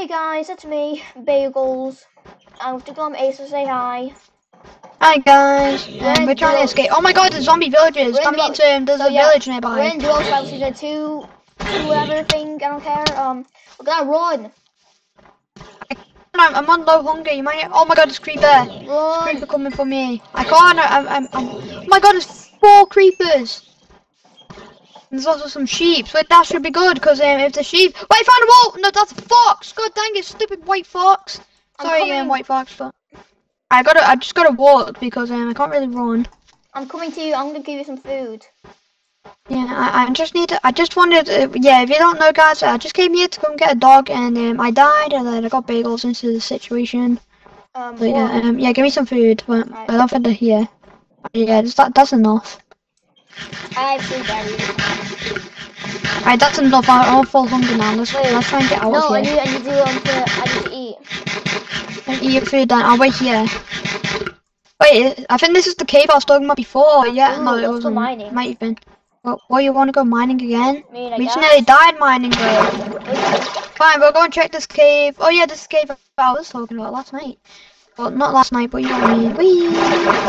Hey guys, it's me, Bagels. I'm with the Glum Ace to say hi. Hi guys, We're um, we're trying to escape. Oh my god, there's zombie villagers. We're in That Duo- means um, there's so a yeah, village nearby. We're in Duo Survival Season 2, 2 whatever thing, I don't care. Um, we gotta run. I'm, I'm on low hunger. You might. Oh my god, there's creeper. There's Run. creeper coming for me. I can't. I'm. I'm. I'm oh my god, there's four creepers. There's also some sheep. So that should be good because um, if the sheep. Wait, I found a wall. No, that's a fox. God dang it, stupid white fox. I'm Sorry, coming. um, white fox, but I gotta. I just gotta walk because um, I can't really run. I'm coming to you, I'm gonna give you some food. Yeah, I, I just need to, I just wanted, uh, yeah, if you don't know guys, I just came here to come get a dog and um, I died and then I got bagels into the situation. Um, But yeah, um, yeah, give me some food, but Right. I don't think they're here. Yeah, just that, that's enough. I berries. Alright, that's enough, I, I'm full hungry now, let's, let's try and get out No, I of need, here. I need to, um, to, I need to eat. Eat your food then, I'll wait here. Wait, I think this is the cave I was talking about before, yeah, Ooh, no, it wasn't, mining. might have been. Well, well, you want to go mining again? I mean, I We just guess. nearly died mining, bro. Fine, we'll go and check this cave. Oh yeah, this cave I was talking about last night. Well, not last night, but you know what I mean. We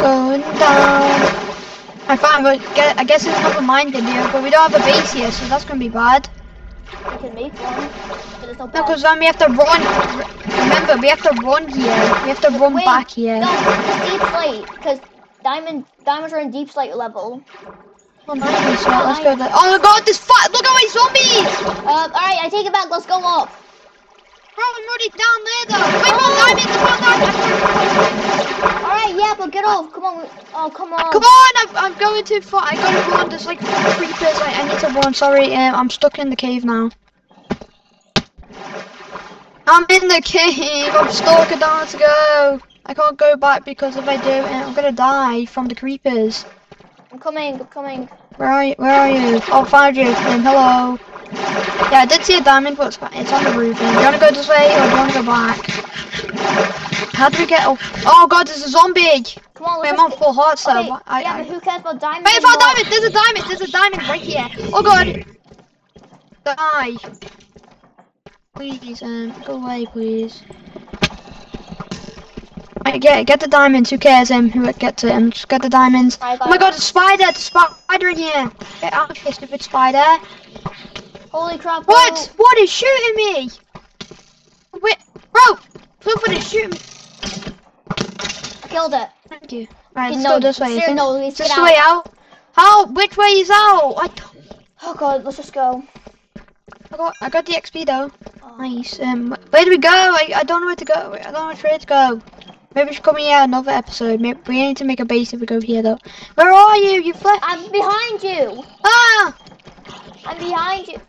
going down. I fine, but get, I guess it's a mine video, but we don't have a base here, so that's gonna be bad. we can make one, but it's no No, because then we have to run. Remember, we have to run here. We have to run Wait, back here. No, it's deepslate, because diamond, diamonds are in deepslate level. Oh, nice. Let's go there. Oh my god, this fight! Look how many zombies! Uh, alright, I take it back, let's go up. I'm already down there though. Wait, no, diamonds! I found diamonds! Alright, yeah, but get off, come on. Oh, come on. Come on, I'm, I'm going too far. I gotta run. There's like creepers. I, I need to run. Sorry, um, I'm stuck in the cave now. I'm in the cave. I'm stuck. I don't want to go. I can't go back because if I do, uh, I'm gonna die from the creepers. I'm coming, I'm coming. Where are you? Where are you? Oh, found you. Um, hello. Yeah, I did see a diamond, but it's, on the roof. Do you wanna go this way or do you wanna go back? How do we get off? Oh god, there's a zombie. Come on, Wait, I'm on full hearts though. okay, What- I, yeah, I, but who cares about diamonds Wait, I found diamond! There's a diamond! There's a diamond right here! Oh god! Die! Please, um, go away, please. Right, get get the diamonds. Who cares? Um, who gets it? Um, just get the diamonds. Oh my god, a spider! The spider in here! Get out of here, stupid spider! Holy crap. What? What is shooting me? Wait, bro! Is shooting me. I killed it. Thank you. Right, let's no, go this way. it- no, let's this get out. way out? How? Which way is out? I don't. Oh god, let's just go. I got, I got the XP though. Oh. Nice. Um, where do we go? I, I don't know where to go. I don't know which way to go. Maybe we should come here another episode. Maybe we need to make a base if we go here though. Where are you? You left. I'm behind you. Ah! I'm behind you.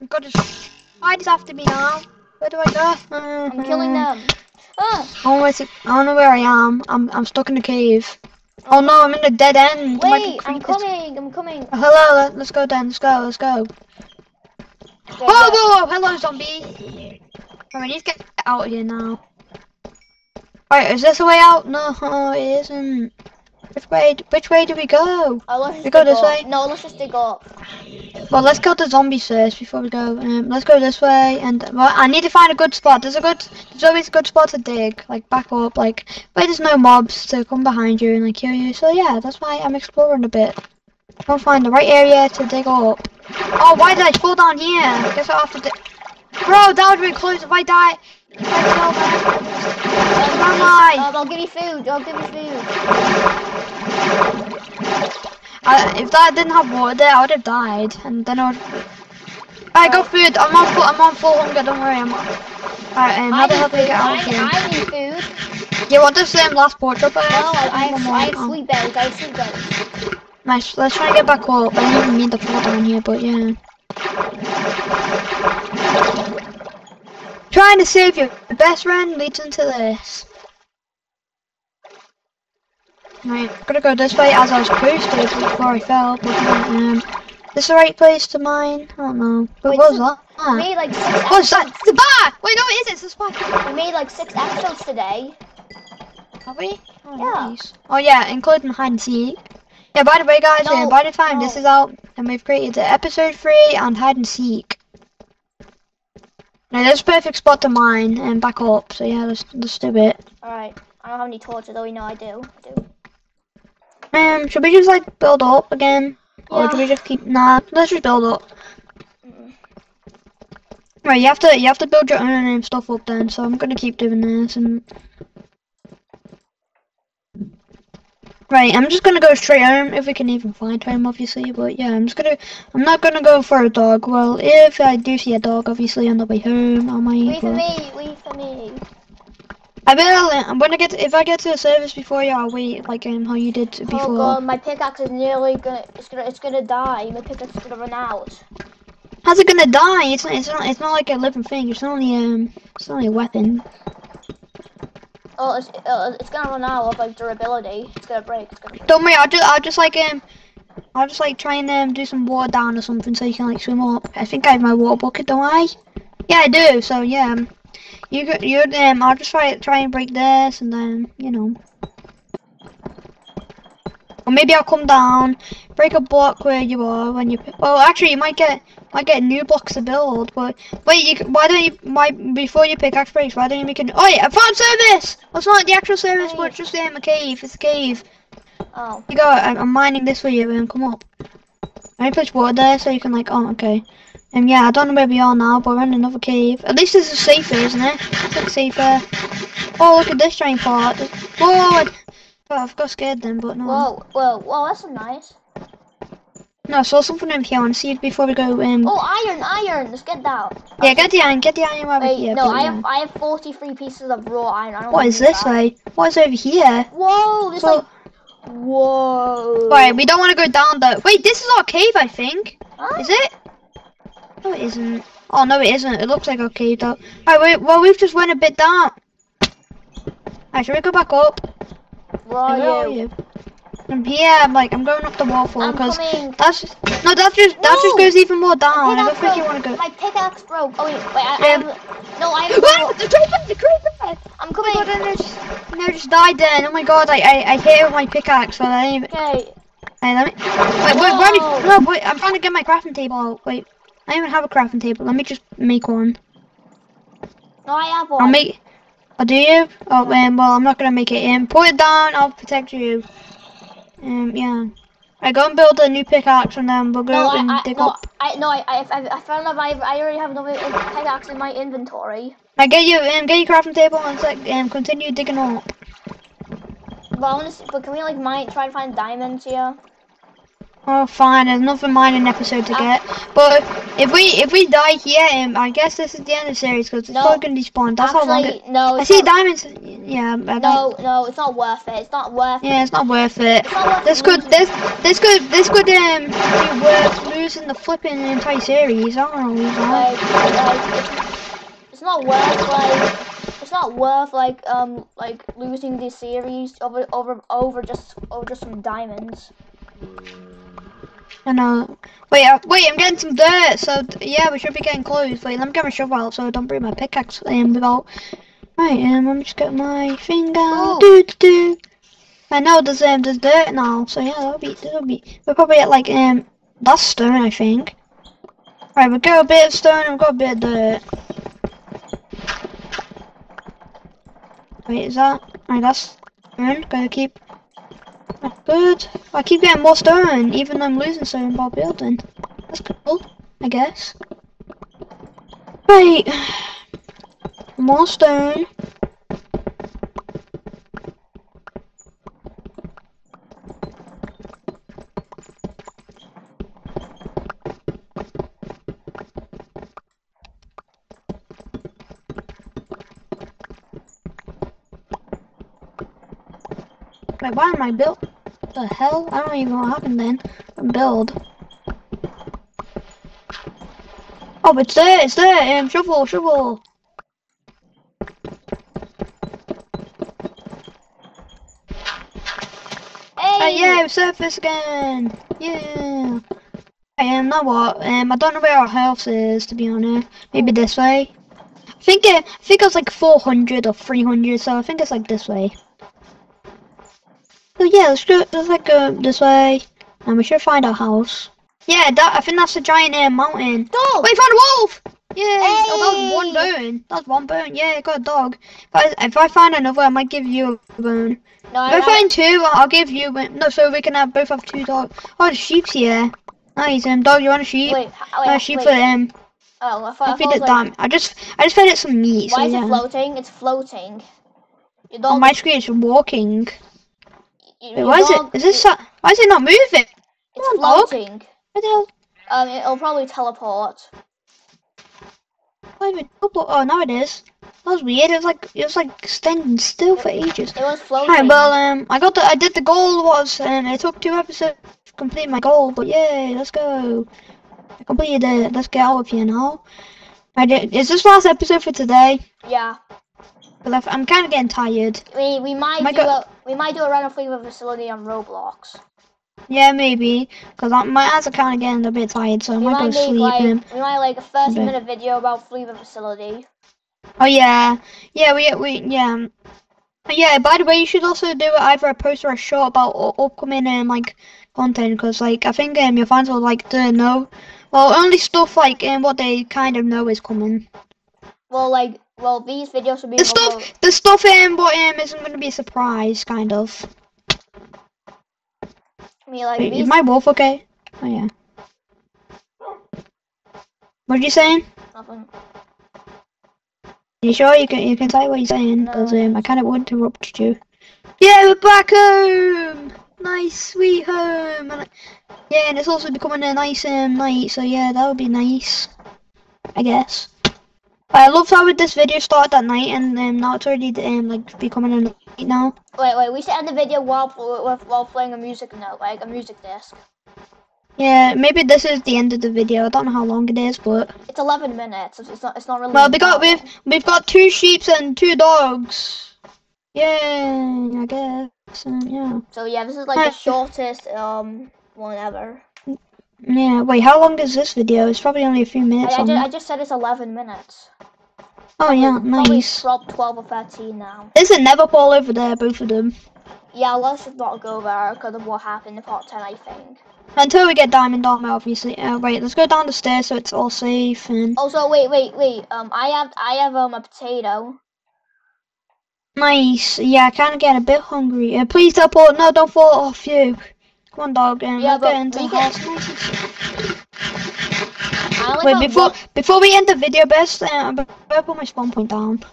I've got to. Spiders after me now. Where do I go? I'm killing them. Ah, I don't know where I don't know where I am. I'm I'm stuck in a cave. Oh no, I'm in a dead end. Be wait, I'm coming. I'm coming. Oh, hello, let, let's go then. Let's go. Let's go. Whoa, whoa, whoa! Hello, zombie. Oh, we need to get out of here now. Right, is this the way out? No, it isn't. Which way? Which way do we go? Oh, let's We go this up. way? No, let's just dig up. Well, let's kill the zombies first before we go. Um, let's go this way, and well, I need to find a good spot. There's a good, there's always a good spot to dig, like back up, like where there's no mobs to come behind you and like kill you. So yeah, that's why I'm exploring a bit. I don't find the right area to dig up. Oh, why did I fall down here? Guess I have to dig. Bro, that would be close if I die. If I fell down. I? Um, I'll give you food. I'll give you food. I, if that didn't have water there, I would have died, and then I would. I got food. I'm on full. I'm on full hunger. Don't worry. I'm. Alright, um, how I the need hell do we get out of here? I need food. You want the same last portrait No, I, have. I have Oh, sweet berries. I have sweet berries. Nice. Let's try and get back up. I didn't even mean to fall down here, but yeah. Trying to save your best friend leads into this. Right, I'm gonna go this way as I was to before I fell. But um, this the right place to mine? I don't know. But Wait, what was is- that? We made like six What's that? episodes. It's a bar! Wait, no, it isn't. It's a spider. We made like six episodes today. Have we? Oh, Yeah. nice. Oh yeah, including hide and seek. Yeah, by the way, guys, No, by the time no. this is out, and we've created the episode three and hide and seek. No, that's a perfect spot to mine and back up. So yeah, let's let's do it. Alright. I don't have any torches, though. You know I do. I do. Um, should we just like build up again, or do we just keep? Nah, let's just build up. Mm. Right, you have to you have to build your own stuff up then. So I'm gonna keep doing this and. Right, I'm just gonna go straight home if we can even find home, obviously. But yeah, I'm just gonna. I'm not gonna go for a dog. Well, if I do see a dog, obviously on the way home, I might. Wait for me. Wait for me. I will. uh, I'm gonna get if I get to the service before you, I'll wait like um how you did before. Oh god, my pickaxe is nearly gonna. It's gonna. It's gonna die. My pickaxe is gonna run out. How's it gonna die? It's not. It's not. It's not like a living thing. It's only um. It's only a weapon. Oh, it's uh, it's gonna run out of like durability. It's gonna break. It's gonna break. Don't worry. I'll just. I'll just like um. I'll just like try and um do some water down or something so you can like swim up. I think I have my water bucket, don't I? Yeah, I do. So yeah. Um, you. You um. I'll just try try and break this and then you know. Or maybe I'll come down, break a block where you are when you. Well, actually, you might get might get new blocks to build. But wait, you why don't you why before you pickaxe breaks? Why don't you make an? Oh yeah, I found service. Well, it's not the actual service, but it's just um, a cave. It's a cave. Oh. You go. I'm, I'm mining this for you, and come up. Let me put water there so you can like. Oh, okay. Um, yeah, I don't know where we are now, but we're in another cave. At least this is safer, isn't it? It's like safer. Oh, look at this giant part. Whoa! Oh, I've got scared then, but no. Whoa. Whoa. Whoa. That's nice. No, I saw something over here. I want to see it before we go. Um, Oh, iron. Iron. Let's get that. yeah, get the iron. Get the iron over Wait. here. no, I have. I have 43 pieces of raw iron. I don't What is this that. way? What is over here? Whoa. This So, like. Whoa. right, we don't want to go down though. Wait, this is our cave, I think. Huh? Is it? No, it isn't. Oh no, it isn't. It looks like our cave though. Alright, wait. Well, we've just went a bit down. Alright, should we go back up? Where are Where are you? I'm here. I'm like, I'm going up the waterfall because that's just, no, that just that just goes even more down. I don't think you want to go. My pickaxe broke. Oh wait, wait. I, I Yeah. have. No, I have. What? The creeper! The creeper! I'm Oh god, coming. and I just, and I just died then. Oh my god, I, I, I hit it with my pickaxe, but I didn't even, Okay. Hey, let me. Wait, wait, wait, Whoa. no, wait, I'm trying to get my crafting table out. Wait, I don't even have a crafting table. Let me just make one. No, I have one. I'll make. Oh, do you? Oh, man, well, I'm not gonna make it. in. put it down. I'll protect you. Um, yeah. I go and build a new pickaxe, and then we'll go No, and I, I, dig no, up. I, no, I, I, I- I found out I, I already have another pickaxe in my inventory. I get you. Um, get your crafting table and like, um, continue digging up. But I want to, but can we like mine, try to find diamonds here? Oh, fine. There's another mining episode to get. But if we if we die here, um, I guess this is the end of the series because it's No. probably gonna despawn. That's how long it. No, I see not, diamonds. Yeah, I don't. no, no, it's not worth it. It's not worth it. Yeah, it's not worth it. Not worth This could this this could this could um be worth losing the flipping entire series. I don't know. Like, like, it's, it's not worth like, it's not worth like, um, like losing this series over, over, over just, over just some diamonds. I know. Wait, uh, wait, I'm getting some dirt. So yeah, we should be getting close. Wait, let me get my shovel out so I don't bring my pickaxe um without. Right, um, let me just get my finger. Ooh. Do do do. I know there's um there's dirt now, so yeah, that'll be that'll be. We're probably at like um that's stone, I think. Right, we've got a bit of stone and we've got a bit of dirt. Wait, is that? Right, that's stone. Gotta keep. That's good. I keep getting more stone, even though I'm losing stone while building. That's cool, I guess. Right. More stone. Wait, why am I built? The hell? I don't even know what happened then. Build. Oh, it's there, it's there. Um, shovel, shovel. Hey! Uh, yeah, surface again. Yeah. I um, know what? Um, I don't know where our house is to be honest. Maybe this way. I think it. I think it's like 400 or 300, so I think it's like this way. So yeah, let's go. Let's like go this way, and we should find our house. Yeah, that I think that's a giant uh, mountain. Dog! Wait, found a wolf! Yeah, oh, that was one bone. That's one bone. Yeah, I got a dog. If I, if I find another, I might give you a bone. No, If I, I find two, I'll give you one. No, so we can have both have two dogs. Oh, the sheep's here. Nice. Um, dog, you want a sheep? wait, h- Uh, sheep wait. for um. Oh, I thought, I I'll feed thought it like, damn. I just, I just fed it some meat. why so is yeah. it floating? It's floating. Your dog. On my screen, it's walking. Wait, why is it? dog- Is this? uh, Why is it not moving? It's on, dog. floating. Where the hell? Um, it'll probably teleport. Would- Oh, oh, now it is. That was weird. It was like, it was like standing still for ages. It was floating. Hi, well, um, I got the, I did the goal was, and it took two episodes to complete my goal, but yay, let's go. I completed it. Let's get out of here now. I did, is this last episode for today? yeah. Because I'm kind of getting tired. We we might My do God. a we might do a random flavor facility on Roblox. Yeah, maybe. Because my eyes are kind of getting a bit tired, so I We might go might make sleep. like we might like a thirty Okay. minute video about flavor facility. Oh yeah, yeah, we we yeah. Yeah, by the way, you should also do either a post or a short about upcoming um, like content, because like I think um, your fans will like to know. Well, only stuff like um, what they kind of know is coming. Well, like well these videos will be The stuff, the stuff in but um isn't going to be a surprise, kind of. I mean, like Wait, these is my wolf okay? Oh yeah. What are you saying? nothing. You sure you can you can say what you're saying? Because No. um, I kind of would interrupt you. Yeah, we're back home. Nice, sweet home. And, I- yeah, and it's also becoming a nice um, night. So yeah, that would be nice. I guess. I love how this video started at night, and um, now it's already um, like becoming a night now. Wait, wait. We should end the video while with, while playing a music note, like a music disc. Yeah, maybe this is the end of the video. I don't know how long it is, but It's eleven minutes. It's not. It's not really. well, we got we've we've got two sheep and two dogs. Yay! I guess. Um, yeah. So yeah, this is like the shortest um one ever. Yeah, wait, how long is this video? It's probably only a few minutes I, long. just, I just said it's eleven minutes. Oh yeah, Probably nice. twelve, 12 or thirteen now. There's a Nether portal over there, both of them. Yeah, let's not go there because of what happened in part ten. I think. Until we get Diamond Armor, obviously. Uh, wait, let's go down the stairs so it's all safe and Also, wait, wait, wait. Um, I have I have um a potato. nice. Yeah, I kind of get a bit hungry. Uh, please teleport. No, don't fall off you. Come on, dog. Um, Yeah, let's get but into we the can- house. Nice and safe. I only Wait, before one- before we end the video, best uh, I better put my spawn point down.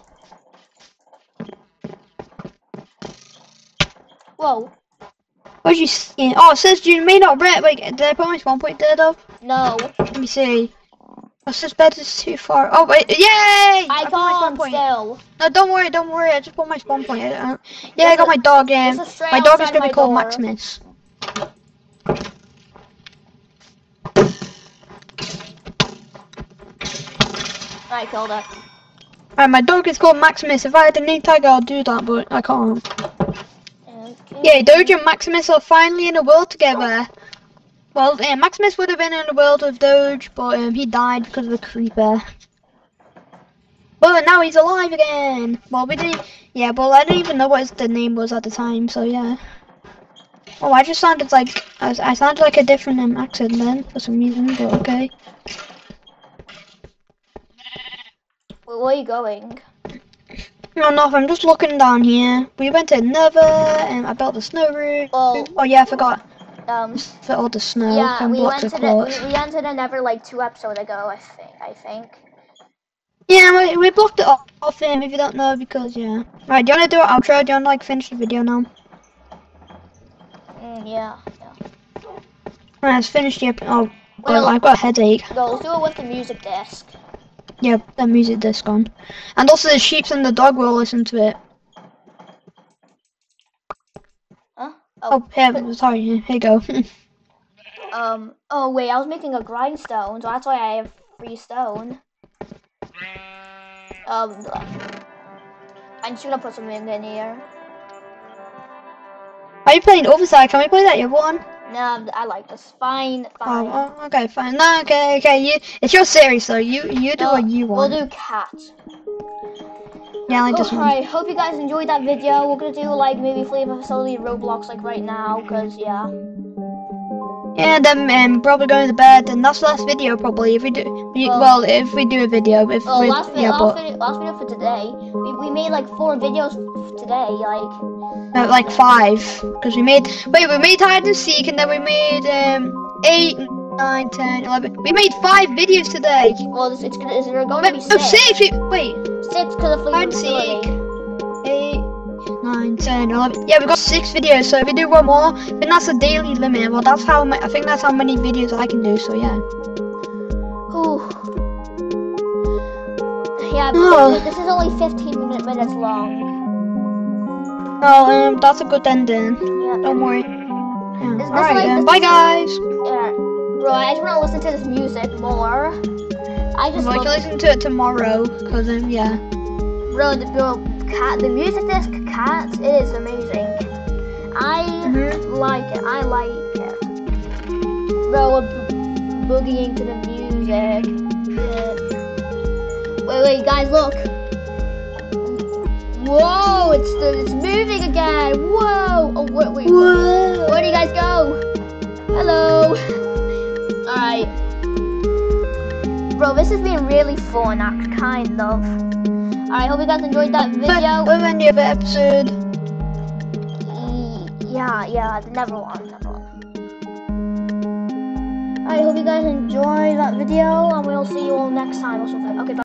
Whoa, What did you see? Oh, it says you may not rent. Wait, did I put my spawn point there though? no, Let me see. Oh, this bed is too far. Oh wait, yay! I put my spawn point. still. No, don't worry, don't worry. I just put my spawn point. I yeah, I got my dog in. There's a My dog is gonna be called door. Maximus. I killed it. Alright, my dog is called Maximus. If I had a name tag, I'll do that, but I can't. Okay. Yeah, Doge and Maximus are finally in a world together. Well, yeah, Maximus would have been in a world with Doge, but um, he died because of a creeper. But now he's alive again. Well, we didn't. Yeah, well, I didn't even know what his the name was at the time, so yeah. Oh, I just sounded like I, I sounded like a different um, accent then for some reason, but okay. Where, are you going? No, nothing. I'm just looking down here. We went to Nether, and I built the snow room. Well, Oh yeah, I forgot um, for all the snow yeah, and we went to the we, we entered a Nether like two episodes ago. I think. I think. Yeah, we, we blocked it off, off him if you don't know because yeah. Right, do you wanna do an outro? Do you wanna like finish the video now? Mm, yeah. Yeah. Right, let's finish the oh well, I've got a headache. Go. Let's do it with the music disc. Yeah, the music disc on. And also the sheep and the dog will listen to it. Huh? Oh, here, sorry, here you go. Um. Oh wait, I was making a grindstone, so that's why I have free stone. Um. I'm just gonna put something in here. Are you playing Otherside? Can we play that, you one? No, I like this. Fine, fine. Oh, oh, okay, fine. No, okay, okay. You, it's your series, so you, you do No, what you want. We'll do cat. yeah, I like this one. Alright, hope you guys enjoyed that video. We're gonna do like maybe Flavor Facility Roblox like right now, cause yeah. Yeah, then um, probably going to bed, and that's the last video probably. If we do, we, Well- well, if we do a video, if Oh, we, last yeah, last, but video, last video for today. We, we made like four videos today. Like, no, like five, because we made wait, we made hide and seek, and then we made um eight, nine, ten, eleven. We made five videos today. well, it's, it's, gonna- it's there going to Wait, be no, six. six. we- Wait, Six because of hide and seek. Eight, nine, ten, eleven. Yeah, we got six videos. So if we do one more, then that's a daily limit. Well, that's how ma- I think that's how many videos I can do. So yeah. Ooh. Yeah, Oh. this, this is only 15 minutes long. Well, um, that's a good ending. Yeah. Don't worry. Yeah. Alright, like- then. Bye, guys. Yeah. Bro, I just want to listen to this music more. I just love can listen to it tomorrow, cause um, yeah. Bro, the bro, cat, the music disc cat is amazing. I Mhm. like it. I like it. Bro, we're boogieing to the music. Yeah. Wait, wait, guys, look. Whoa, it's the, it's moving again. Whoa. Oh, wait, wait. Whoa. Where do you guys go? Hello. All right. Bro, this has been really fun, act kind of. Alright, hope you guys enjoyed that video. We'll end the other episode. Yeah, yeah, never one, never one. Alright, hope you guys enjoyed that video, and we'll see you all next time or something. Okay, bye.